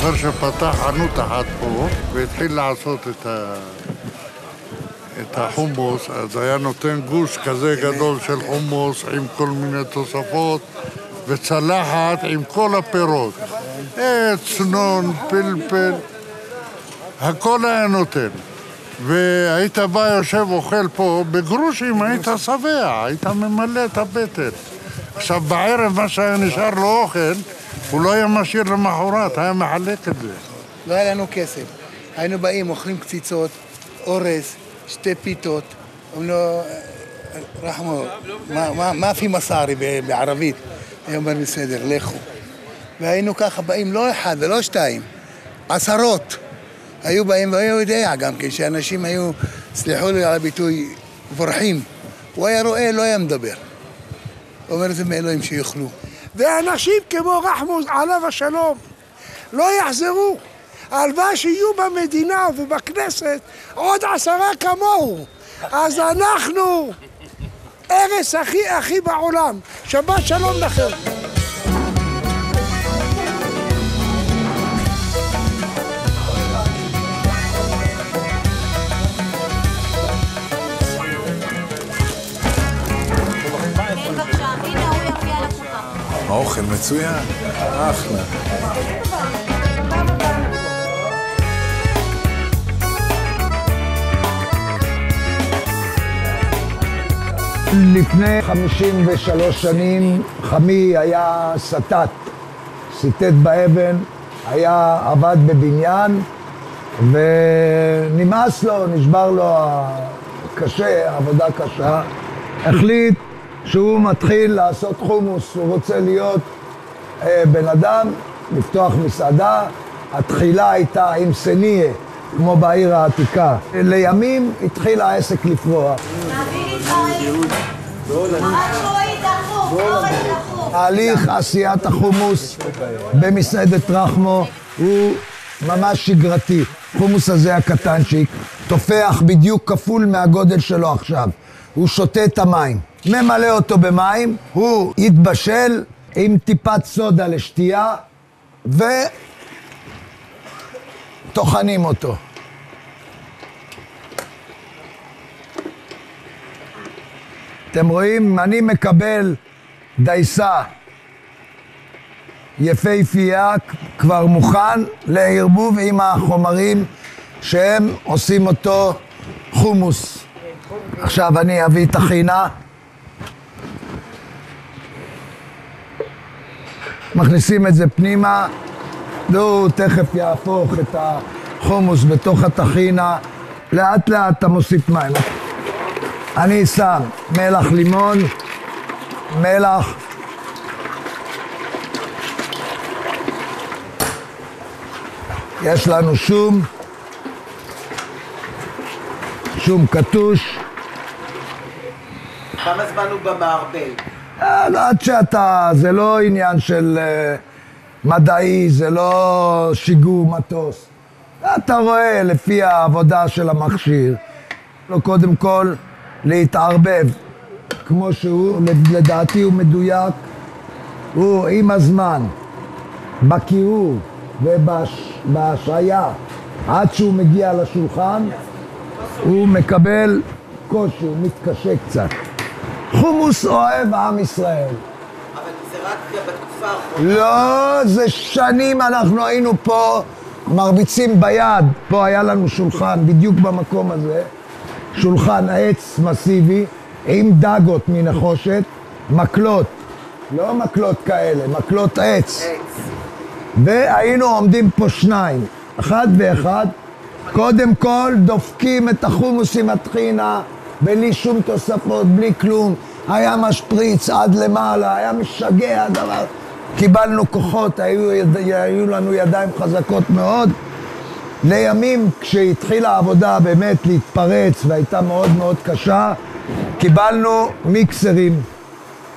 שפתח חנות אחת פה והתחיל לעשות את, ה... את החומוס, אז היה נותן גוש כזה גדול של חומוס עם כל מיני תוספות וצלחת עם כל הפירות. עץ, נון, פלפל, הכל היה נותן. והיית בא, יושב, אוכל פה, בגרושים היית שבע, היית ממלא את הבטן. עכשיו בערב מה שהיה נשאר לו אוכל, הוא לא היה משאיר למחרת, היה מחלק את זה. לא היה לנו כסף. היינו באים, אוכלים קציצות, אורז, שתי פיתות. אומרים לו, רחמו, מה- פי מסארי בערבית? היה אומר, בסדר, לכו. והיינו ככה באים, לא אחד ולא שתיים, עשרות. היו באים, והוא יודע גם כן, שאנשים היו, סלחו לי על הביטוי, בורחים. הוא היה רואה, לא היה מדבר. הוא אומר, זה מאלוהים שיאכלו. ואנשים כמו רחמוס עליו השלום לא יחזרו. הלוואי שיהיו במדינה ובכנסת עוד עשרה כמוהו. אז אנחנו ארץ הכי הכי בעולם. שבת שלום לכם. האוכל מצוין, אחלה. לפני 53 שנים חמי היה סטת, סיטט באבן, היה עבד בבניין ונמאס לו, נשבר לו הקשה, עבודה קשה. החליט שהוא מתחיל לעשות חומוס, הוא רוצה להיות אה, בן אדם, לפתוח מסעדה. התחילה הייתה עם סניה, כמו בעיר העתיקה. לימים התחיל העסק לפרוח. תהליך עשיית החומוס במסעדת רחמו הוא ממש שגרתי. חומוס הזה הקטנצ'יק תופח בדיוק כפול מהגודל שלו עכשיו. הוא שותה את המים, ממלא אותו במים, הוא יתבשל עם טיפת סודה לשתייה וטוחנים אותו. אתם רואים, אני מקבל דייסה יפהפייה, כבר מוכן לערבוב עם החומרים שהם עושים אותו חומוס. עכשיו אני אביא טחינה. מכניסים את זה פנימה, והוא תכף יהפוך את החומוס בתוך הטחינה. לאט לאט אתה מוסיף מים. אני שם מלח לימון, מלח, יש לנו שום, שום קטוש, כמה זמן הוא במערבל? אה, עד שאתה, זה לא עניין של אה, מדעי, זה לא שיגור מטוס. אתה רואה לפי העבודה של המכשיר, לא קודם כל להתערבב כמו שהוא, לדעתי הוא מדויק, הוא עם הזמן, בקירור ובהשעיה, עד שהוא מגיע לשולחן, הוא מקבל קושי, הוא מתקשה קצת. חומוס אוהב עם ישראל. אבל זה רק בתקופה האחרונה. לא, זה שנים אנחנו היינו פה מרביצים ביד. פה היה לנו שולחן, בדיוק במקום הזה, שולחן עץ מסיבי עם דגות מנחושת, מקלות, לא מקלות כאלה, מקלות עץ. והיינו עומדים פה שניים, אחד ואחד. קודם כל דופקים את החומוס עם הטחינה, בלי שום תוספות, בלי כלום. היה משפריץ עד למעלה, היה משגע הדבר. קיבלנו כוחות, היו. היו לנו ידיים חזקות מאוד. לימים, כשהתחילה העבודה באמת להתפרץ והייתה מאוד מאוד קשה, קיבלנו מיקסרים.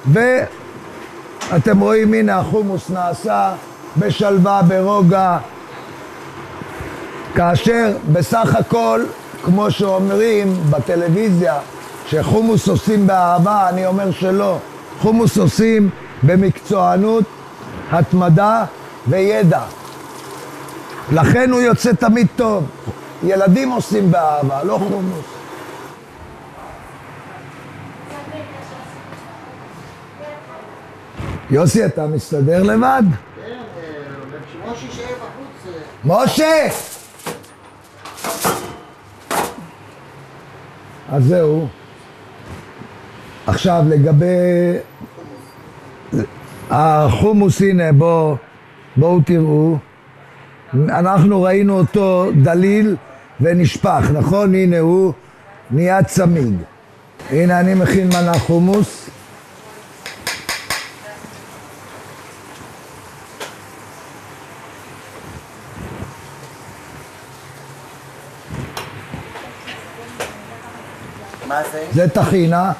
ואתם רואים, הנה החומוס נעשה בשלווה, ברוגע, כאשר בסך הכל, כמו שאומרים בטלוויזיה, שחומוס עושים באהבה, אני אומר שלא. חומוס עושים במקצוענות, התמדה וידע. לכן הוא יוצא תמיד טוב. ילדים עושים באהבה, לא חומוס. יוסי, אתה מסתדר לבד? בחוץ. משה! אז זהו. עכשיו לגבי החומוס, הנה בואו בואו תראו. אנחנו ראינו אותו דליל ונשפך, נכון? הנה הוא נהיה צמיג. הנה אני מכין מנה חומוס. זה? טחינה,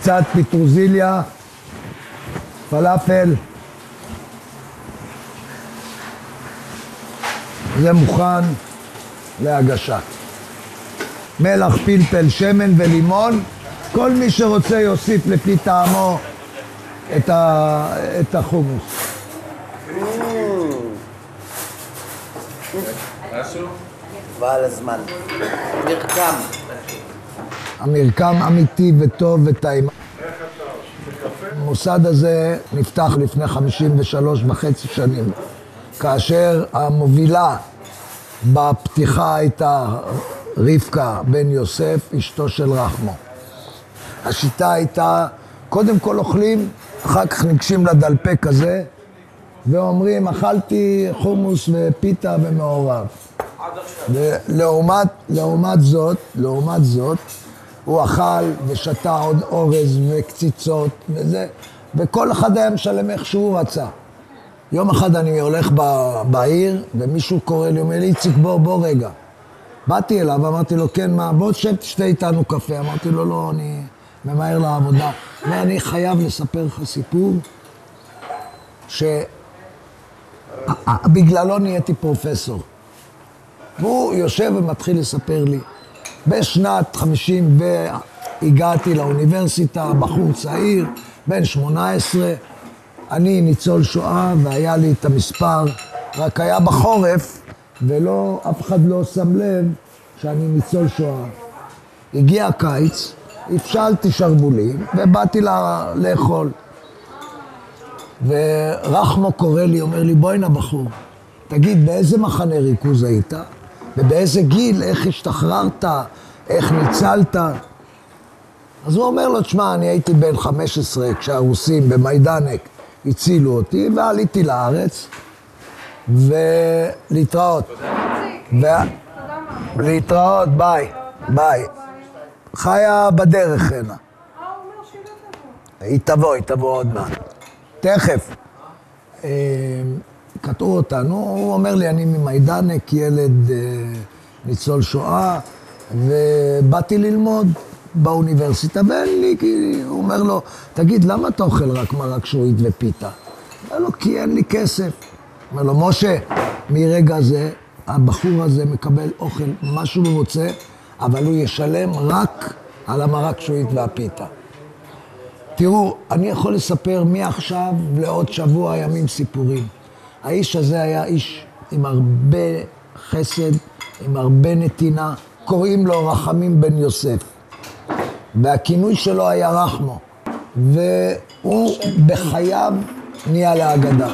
קצת פטרוזיליה, פלאפל. זה מוכן להגשה. מלח, פלפל, שמן ולימון. כל מי שרוצה יוסיף לפי טעמו את, ה... את החומוס. ועל הזמן. מרקם. המרקם אמיתי וטוב וטעים. המוסד הזה נפתח לפני 53 וחצי שנים, כאשר המובילה בפתיחה הייתה רבקה בן יוסף, אשתו של רחמו. השיטה הייתה, קודם כל אוכלים, אחר כך ניגשים לדלפק הזה, ואומרים, אכלתי חומוס ופיתה ומעורב. ולעומת לעומת זאת, לעומת זאת, הוא אכל ושתה עוד אורז וקציצות וזה, וכל אחד היה משלם איך שהוא רצה. יום אחד אני הולך ב- בעיר, ומישהו קורא לי, אומר לי, איציק, בוא, בוא רגע. באתי אליו, אמרתי לו, כן, מה, בוא תשב, תשתה איתנו קפה. אמרתי לו, לא, אני ממהר לעבודה. אומר, אני חייב לספר לך סיפור, שבגללו נהייתי פרופסור. והוא יושב ומתחיל לספר לי. בשנת 50 והגעתי לאוניברסיטה, בחור צעיר, בן 18, אני ניצול שואה והיה לי את המספר, רק היה בחורף ולא, אף אחד לא שם לב שאני ניצול שואה. הגיע הקיץ, הפשלתי שרוולים ובאתי לה, לאכול. ורחמו קורא לי, אומר לי, בואי נא בחור, תגיד, באיזה מחנה ריכוז היית? ובאיזה גיל, איך השתחררת, איך ניצלת? אז הוא אומר לו, תשמע, אני הייתי בן 15 כשהרוסים במיידנק הצילו אותי, ועליתי לארץ, ולהתראות. ו... להתראות, ביי, ביי. חיה בדרך הנה. היא תבוא, היא תבוא עוד מעט. תכף. קטעו אותנו, הוא אומר לי, אני ממיידנק, ילד אה, ניצול שואה, ובאתי ללמוד באוניברסיטה, ואין לי, כי הוא אומר לו, תגיד, למה אתה אוכל רק מרק שעועית ופיתה? אומר לו, כי אין לי כסף. אומר לו, משה, מרגע זה, הבחור הזה מקבל אוכל, מה שהוא רוצה, אבל הוא ישלם רק על המרק שועית והפיתה. תראו, אני יכול לספר מעכשיו לעוד שבוע ימים סיפורים. האיש הזה היה איש עם הרבה חסד, עם הרבה נתינה, קוראים לו רחמים בן יוסף. והכינוי שלו היה רחמו, והוא בחייו נהיה לאגדה.